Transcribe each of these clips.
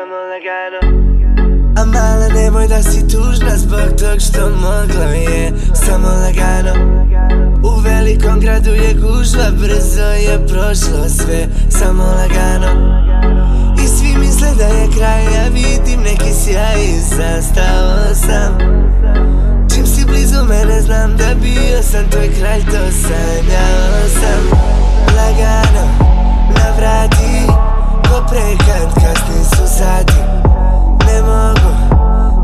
lagano a mala nemoj da si tužna zbog tog što moglo je. Samo lagano U velikom gradu je gužva, brzo je prošlo sve. Samo lagano I svi misle da je kraj, ja vidim neki sjaj i zastao sam. Čim si blizu mene znam da bio sam tvoj kralj, to sanjao sam. Lagano, navrati, prekad kasni su sati Ne mogu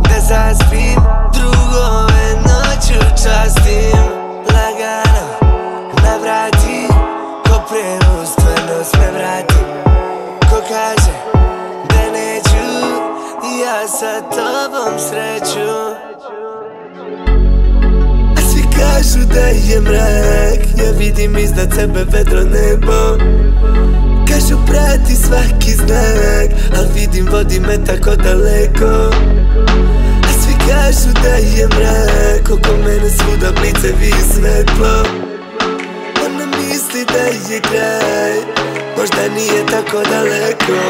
da zaspim. Drugove noću častim Lagano navrati Ko prevoz stvarnost me vrati Ko kaže da neću Ja sa tobom sreću. A svi kažu da je mrak Ja vidim iznad sebe vedro nebo Prati svaki znak Al vidim vodi me tako daleko. A svi kažu da je mrak Oko mene svuda blicevi i svetlo. Ona misli da je kraj Možda nije tako daleko.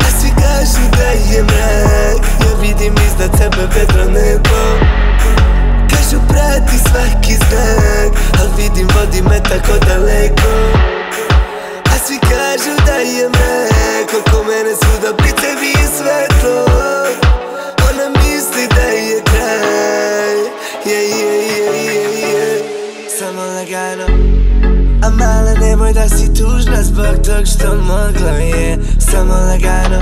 A svi kažu da je mrak Ja vidim iznad sebe vedro nebo. Kažu prati svaki znak Al vidim vodi me tako daleko je mrak Oko mene svuda blicevi i svetlo. Ona misli da je kraj. Yeah, yeah, yeah, yeah, Samo lagano. A mala nemoj da si tužna zbog tog što moglo je. Samo lagano.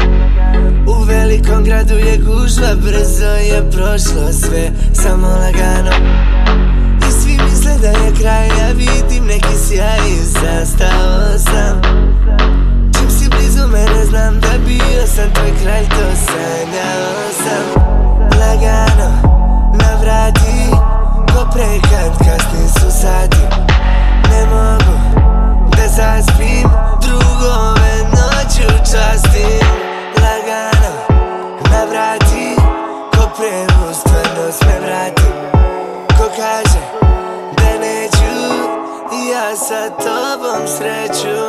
U velikom gradu je gužva, brzo je prošlo sve. Samo lagano. I svi misle da je kraj, ja vidim neki sjaj Ko kaže da neću ja sa tobom sreću.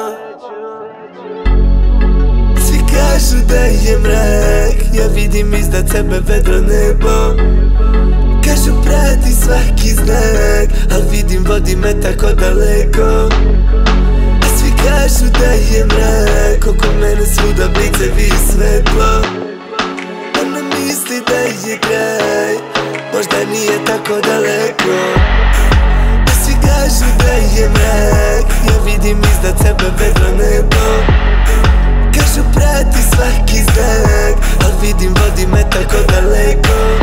Svi kažu da je mrak Ja vidim iznad sebe vedro nebo. Kažu prati svaki znak Al vidim vodi me tako daleko. A svi kažu da je mrak Oko mene svuda blicevi i svetlo Ona misli da je nije tako daleko. Da svi kažu da je mrak Ja vidim iznad sebe vedro nebo. Kažu prati svaki znak Al vidim vodi me tako daleko.